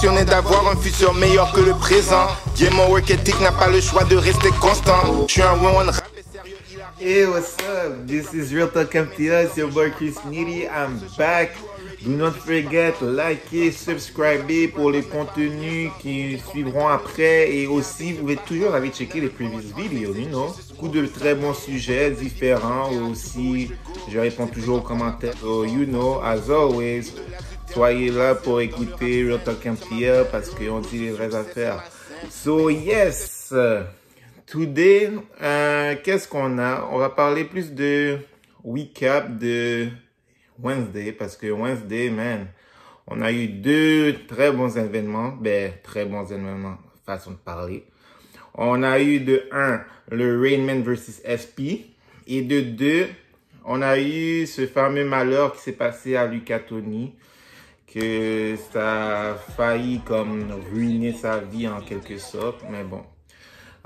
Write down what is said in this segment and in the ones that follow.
passionné d'avoir un futur meilleur que le présent. Yeah, mon work ethic n'a pas le choix de rester constant. Je suis un one rap Hey, what's up? This is Real Talk MTA. It's your boy Chris Needy. I'm back. Do not forget liker, subscriber pour les contenus qui suivront après. Et aussi, vous pouvez toujours aller checker les previous vidéos, you know. Beaucoup de très bons sujets différents. Aussi, je réponds toujours aux commentaires. So, you know, as always, soyez là pour écouter Real Talk MTA parce qu'on dit les vraies affaires. So, yes. Today, euh, qu'est-ce qu'on a? On va parler plus de recap de Wednesday parce que Wednesday, man, on a eu deux très bons événements. Ben, très bons événements, façon de parler. On a eu de un, le Rainman versus SP. Et de deux, on a eu ce fameux malheur qui s'est passé à Luca Tony. Que ça a failli comme ruiner sa vie en quelque sorte. Mais bon,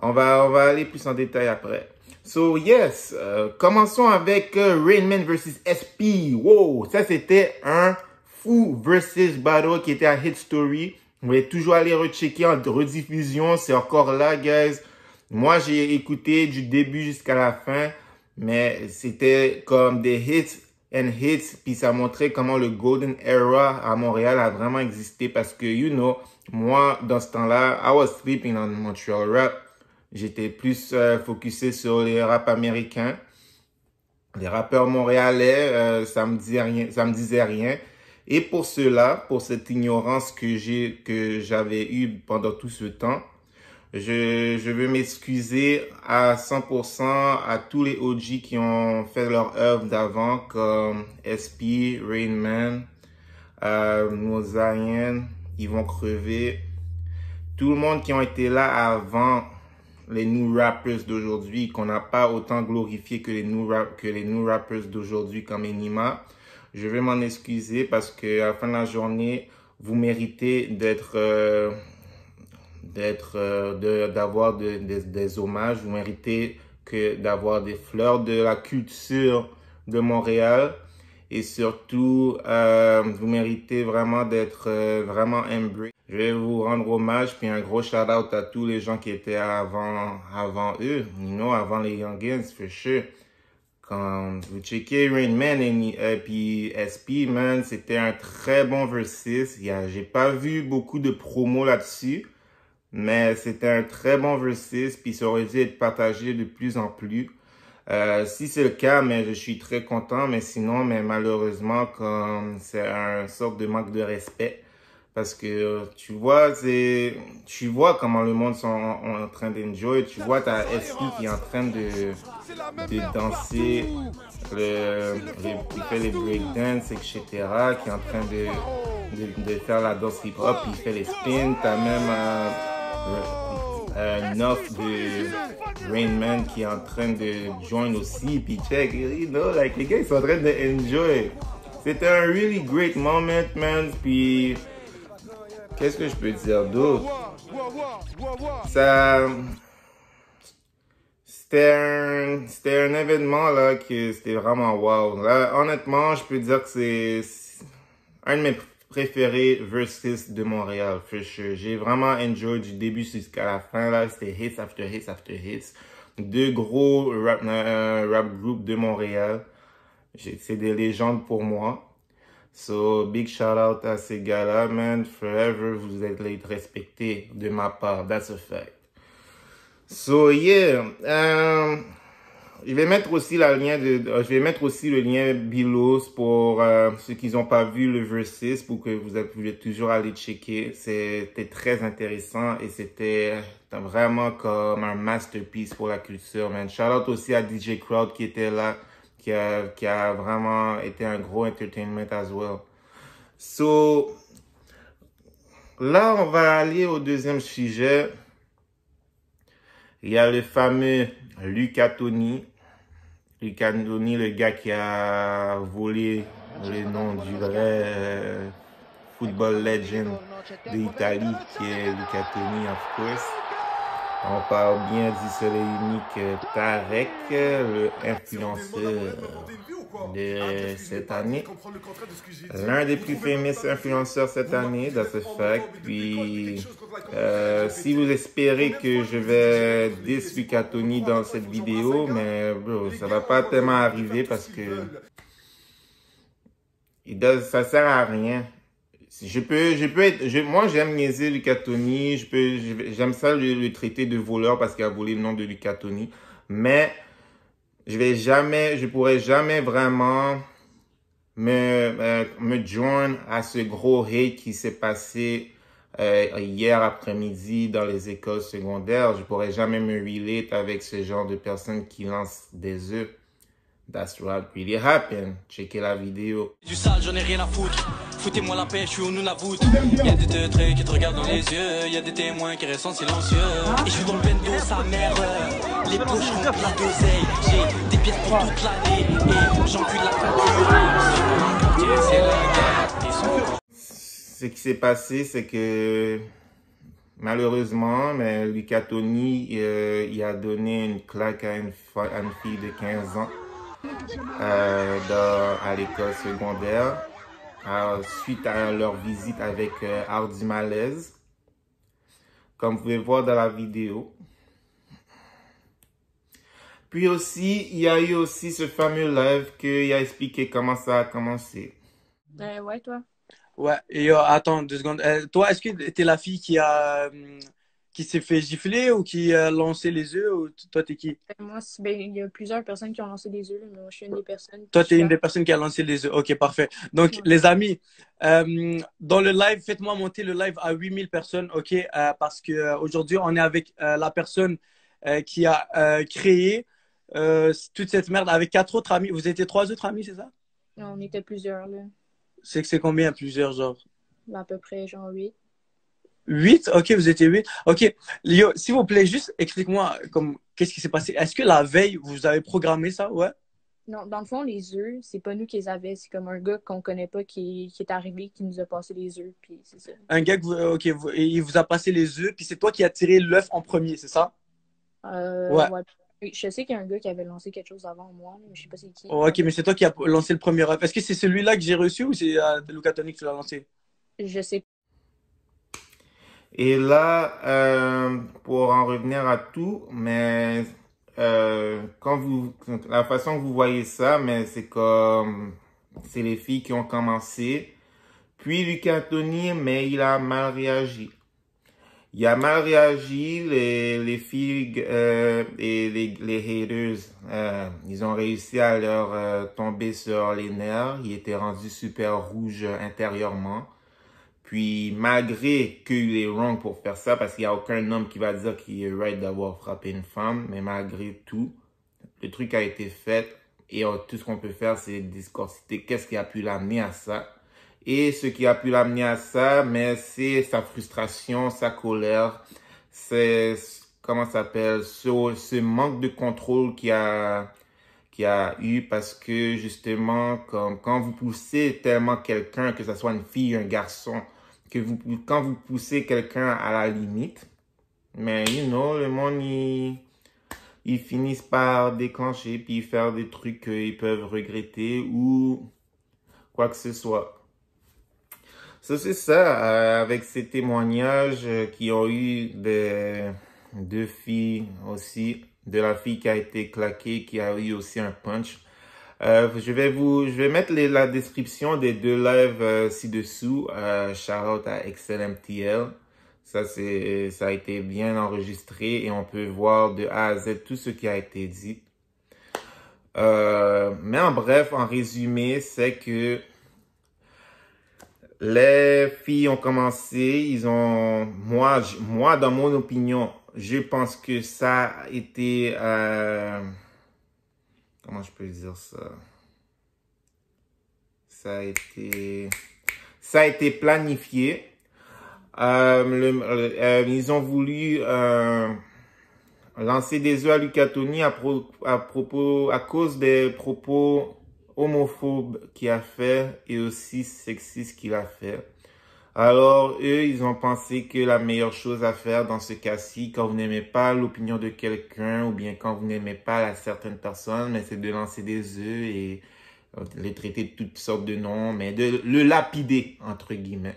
on va, on va aller plus en détail après. So, yes, euh, commençons avec euh, Rainman versus SP. Wow, ça c'était un fou versus battle qui était à Hit Story. Vous pouvez toujours aller rechecker en rediffusion, c'est encore là, guys. Moi, j'ai écouté du début jusqu'à la fin, mais c'était comme des hits and hits, puis ça montrait comment le Golden Era à Montréal a vraiment existé parce que, you know, moi, dans ce temps-là, I was sleeping on Montreal rap. J'étais plus euh, focusé sur les rap américains. Les rappeurs montréalais, euh, ça me disait rien, ça me disait rien. Et pour cela, pour cette ignorance que j'ai, que j'avais eue pendant tout ce temps, je, je veux m'excuser à 100% à tous les OG qui ont fait leur œuvre d'avant, comme SP, Rainman, euh, Mosaïen, ils vont crever. Tout le monde qui ont été là avant les new rappers d'aujourd'hui, qu'on n'a pas autant glorifié que les new, rappers d'aujourd'hui comme Enima. Je vais m'en excuser parce que à la fin de la journée, vous méritez d'être euh, d'être euh, d'avoir de, des- hommages, vous méritez que d'avoir des fleurs de la culture de Montréal et surtout euh, vous méritez vraiment d'être euh, vraiment embrace. Je vais vous rendre hommage puis un gros shout out à tous les gens qui étaient avant avant eux, you avant les Youngins for sure. Quand vous checkez Rain Man et, et puis SP, man, c'était un très bon versus. J'ai pas vu beaucoup de promos là-dessus, mais c'était un très bon versus, puis ça aurait dû être partagé de plus en plus. Euh, si c'est le cas, mais je suis très content, mais sinon, mais malheureusement, comme c'est un sorte de manque de respect. Parce que euh, tu vois, c'est, tu vois comment le monde sont en, train d'enjoy. Tu vois, t'as SP qui est en train de, de danser, le, le- il fait les breakdance, etc. Qui est en train de, de, de faire la danse hip-hop, il fait les spins. T'as même euh, euh, Nuff de Rain Man qui est en train de join aussi. Puis check, you know, like, les gars, ils sont en train de enjoy. C'était un really great moment, man. Puis, qu'est-ce que je peux dire d'autre? Ça, c'était un, c'était un événement là que c'était vraiment wow. Là, honnêtement, je peux dire que c'est c'est un de mes préférés versus de Montréal, for sure. J'ai vraiment enjoy du début jusqu'à la fin là. C'était hits after hits after hits. Deux gros rap, euh, rap groups de Montréal. C'est des légendes pour moi. So, big shout out à ces gars-là, man. Forever, vous êtes les respectés de ma part. That's a fact. So, yeah. euh, je vais mettre aussi la lien de, euh, je vais mettre aussi le lien Bilos pour euh, ceux qui n'ont pas vu le versus pour que vous pouvez toujours aller checker. C'était très intéressant et c'était vraiment comme un masterpiece pour la culture, man. Shout out aussi à DJ Crowd qui était là, qui a, qui a vraiment été un gros entertainment as well. So, là, on va aller au deuxième sujet. Il y a le fameux Luca Toni. Luca Toni, le gars qui a volé le nom du vrai euh, football legend d'Italie, qui est Luca Toni, of course. On parle bien du soleil unique Tarek, le influenceur de cette année. L'un des plus fameux influenceurs cette année, dans ce. Puis, euh, si vous espérez que je vais déçu Tony dans cette vidéo, mais bro, ça va pas tellement arriver parce que il does, ça sert à rien. Je peux, je peux être, je, moi j'aime niaiser Lucas Tony, je peux, j'aime ça le, traiter de voleur parce qu'il a volé le nom de Lucas Tony, mais je vais jamais, je pourrais jamais vraiment me, euh, me joindre à ce gros hate qui s'est passé euh, hier après-midi dans les écoles secondaires. Je pourrais jamais me relate avec ce genre de personnes qui lancent des œufs. That's what really happened. Checkez la vidéo. Du sale, j'en ai rien à foutre. Foutez-moi la paix, je suis au Nunavut. Y'a des teutrés qui te regardent dans les yeux. Y'a des témoins qui restent silencieux. Et je suis dans le bendo, sa mère. Les poches remplies d'oseille. J'ai des pièces pour toute l'année. Et j'encule la la guerre. Ce qui s'est passé, c'est que malheureusement, mais Lucas Tony, euh, il a donné une claque à une, à une fille de 15 ans euh, dans, à l'école secondaire euh, suite à leur visite avec euh, Hardy Malaise. Comme vous pouvez voir dans la vidéo. Puis aussi, il y a eu aussi ce fameux live qu'il a expliqué comment ça a commencé. Euh, ouais, toi. Ouais, et euh, attends deux secondes. toi, est-ce que tu es la fille qui a qui s'est fait gifler ou qui a lancé les œufs ou toi t'es qui? Ben, Moi, ben, il y a plusieurs personnes qui ont lancé des œufs, mais moi je suis une des personnes. Toi t'es une des personnes qui a lancé les œufs. Ok, parfait. Donc les amis, euh, dans le live, faites-moi monter le live à 8000 personnes, ok euh, Parce que euh, aujourd'hui on est avec la personne qui a créé toute cette merde avec quatre autres amis. Vous étiez trois autres amis, c'est ça? On était plusieurs là. C'est que c'est combien plusieurs genre? À peu près genre 8. 8 Ok, vous étiez 8. Ok, Léo, s'il vous plaît, juste explique-moi comme qu'est-ce qui s'est passé? Est-ce que la veille, vous avez programmé ça? Ouais Non, dans le fond, les œufs, c'est pas nous qui les avions. C'est comme un gars qu'on connaît pas qui, qui, est arrivé, qui nous a passé les œufs. Puis c'est ça. Un gars, vous, ok, il vous a passé les œufs, puis c'est toi qui as tiré l'œuf en premier, c'est ça? Euh, ouais. Je sais qu'il y a un gars qui avait lancé quelque chose avant moi, mais je sais pas c'est qui. ok, mais c'est toi qui as lancé le premier œuf. Est-ce que c'est celui-là que j'ai reçu ou c'est euh, Luca Tony qui l'a lancé? Je sais et là, euh, pour en revenir à tout, mais euh, quand vous, la façon que vous voyez ça, mais c'est comme, c'est les filles qui ont commencé. Puis Lucas Tony, mais il a mal réagi. Il a mal réagi, les, les filles euh, et les, les haters, ils ont réussi à leur tomber sur les nerfs. Ils étaient rendus super rouges intérieurement. Puis malgré qu'il est wrong pour faire ça, parce qu'il n'y a aucun homme qui va dire qu'il est right d'avoir frappé une femme, mais malgré tout, le truc a été fait et tout ce qu'on peut faire, c'est discorciter qu'est-ce qui a pu l'amener à ça? Et ce qui a pu l'amener à ça, mais c'est sa frustration, sa colère, c'est, comment s'appelle, ce, ce manque de contrôle qui a, qui a eu parce que justement, comme quand vous poussez tellement quelqu'un, que ce soit une fille, un garçon, que vous, quand vous poussez quelqu'un à la limite, mais, you know, le monde, ils, ils finissent par déclencher puis faire des trucs qu'ils peuvent regretter ou quoi que ce soit. C'est ça, euh, avec ces témoignages qui ont eu des deux filles aussi, de la fille qui a été claquée, qui a eu aussi un punch. Euh, je vais vous, je vais mettre la description des deux lives euh, ci-dessous. Euh, shout out à XLMTL. Ça, c'est, ça a été bien enregistré et on peut voir de A à Z tout ce qui a été dit. Euh, mais en bref, en résumé, c'est que les filles ont commencé, ils ont, moi, moi, dans mon opinion, je pense que ça a été, euh, comment je peux dire ça? Ça a été, ça a été planifié. Euh, le, euh, ils ont voulu euh, lancer des œufs à Lucatoni à, à propos, à cause des propos homophobes qu'il a fait et aussi sexistes qu'il a fait. Alors, eux, ils ont pensé que la meilleure chose à faire dans ce cas-ci, quand vous n'aimez pas l'opinion de quelqu'un ou bien quand vous n'aimez pas la certaine personne, mais c'est de lancer des œufs et euh, les traiter de toutes sortes de noms, mais de le lapider, entre guillemets.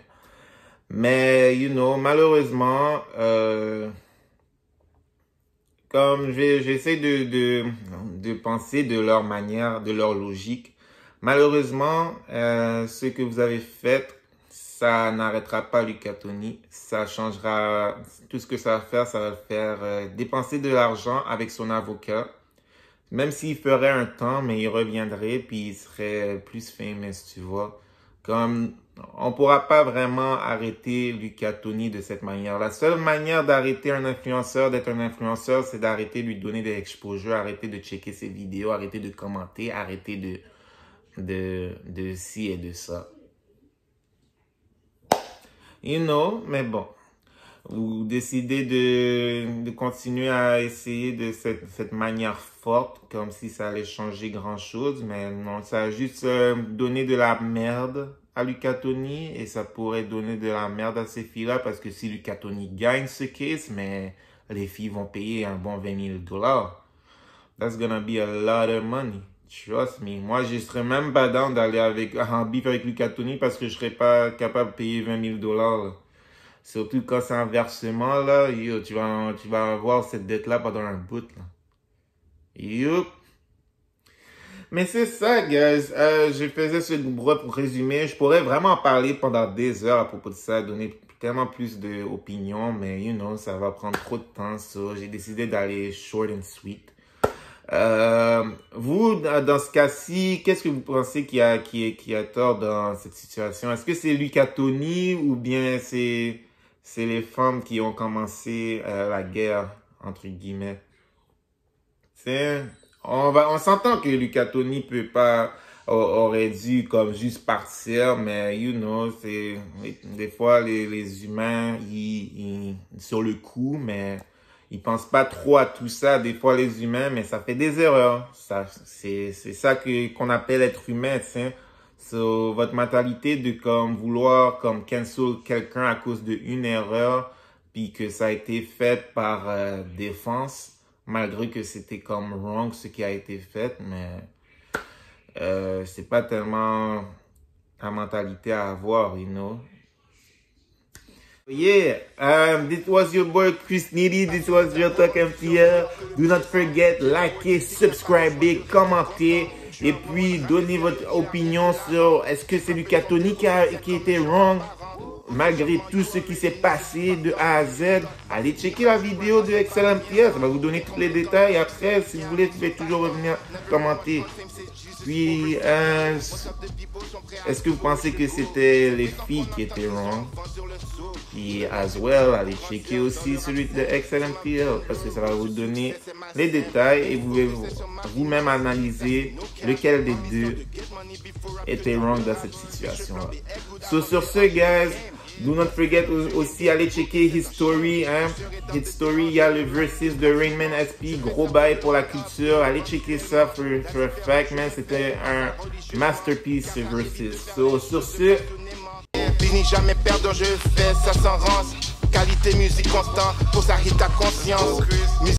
Mais, you know, malheureusement, euh, comme j'essaie de, de, de penser de leur manière, de leur logique, malheureusement, euh, ce que vous avez fait ça n'arrêtera pas Lucas Tony. Ça changera tout ce que ça va faire, ça va le faire euh, dépenser de l'argent avec son avocat. Même s'il ferait un temps, mais il reviendrait puis il serait plus famous, tu vois. Comme on pourra pas vraiment arrêter Lucas Tony de cette manière. La seule manière d'arrêter un influenceur, d'être un influenceur, c'est d'arrêter de lui donner des exposures, arrêter de checker ses vidéos, arrêter de commenter, arrêter de de de ci et de ça. You know, mais bon. Vous décidez de, de continuer à essayer de cette, cette manière forte, comme si ça allait changer grand-chose, mais non, ça a juste euh, donné de la merde à Lucatoni et ça pourrait donner de la merde à ces filles-là parce que si Lucatoni gagne ce case, mais les filles vont payer un bon 20 000 dollars. That's gonna be a lot of money. Trust me. Moi, je serais même pas down d'aller avec, en bif avec Lucas Tony parce que je serais pas capable de payer 20 000 dollars. Surtout quand c'est un versement, là. Yo, tu vas, tu vas avoir cette dette-là pendant un bout, là. Yup. Mais c'est ça, guys. Euh, je faisais ce bref résumé. Je pourrais vraiment parler pendant des heures à propos de ça, donner tellement plus d'opinions, mais you know, ça va prendre trop de temps. So, j'ai décidé d'aller short and sweet. Euh, vous, dans ce cas-ci, qu'est-ce que vous pensez qui a, qui, qui a tort dans cette situation? Est-ce que c'est Lucas Tony ou bien c'est, c'est les femmes qui ont commencé euh, la guerre, entre guillemets? C'est, on va, on s'entend que Lucas Tony peut pas, aurait dû comme juste partir, mais you know, c'est, des fois les, les humains, ils, ils, sur le coup, mais ils pensent pas trop à tout ça, des fois les humains, mais ça fait des erreurs. Ça, c'est, c'est ça que, qu'on appelle être humain, tu So, votre mentalité de comme vouloir comme cancel quelqu'un à cause d'une erreur, puis que ça a été fait par euh, défense, malgré que c'était comme wrong ce qui a été fait, mais euh, c'est pas tellement ta mentalité à avoir, you know. Yeah, um, this was your boy Chris Needy. This was Real Talk MTL. Do not forget, liker, subscriber, commenter. Et puis, donnez votre opinion sur est-ce que c'est Lucas Tony qui a, qui était wrong? Malgré tout ce qui s'est passé de A à Z. Allez checker la vidéo de Excellent MTL. Ça va vous donner tous les détails. Après, si vous voulez, vous pouvez toujours revenir commenter. Puis, euh, est-ce que vous pensez que c'était les filles qui étaient wrong? Puis, as well, allez checker aussi celui de Excellent parce que ça va vous donner les détails et vous pouvez vous-même analyser lequel des deux était wrong dans cette situation-là. So, sur ce, guys, Do not forget aussi aller checker His Story, hein. His Story, il y a le versus de Rainman SP, gros bail pour la culture. Allez checker ça for, for a fact, man. C'était un masterpiece ce versus. So, sur ce.